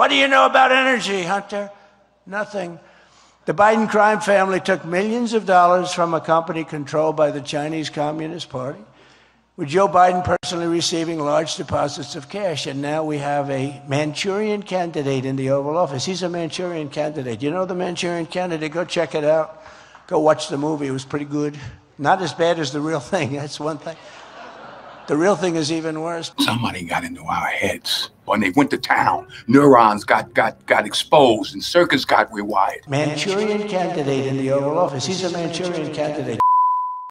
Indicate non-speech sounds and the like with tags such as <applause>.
What do you know about energy, Hunter? Nothing. The Biden crime family took millions of dollars from a company controlled by the Chinese Communist Party, with Joe Biden personally receiving large deposits of cash. And now we have a Manchurian candidate in the Oval Office. He's a Manchurian candidate. You know the Manchurian candidate? Go check it out. Go watch the movie. It was pretty good. Not as bad as the real <laughs> thing. That's one thing. The real thing is even worse. Somebody got into our heads. When they went to town, neurons got got got exposed and circuits got rewired. Manchurian candidate in the Oval Office. He's a Manchurian candidate.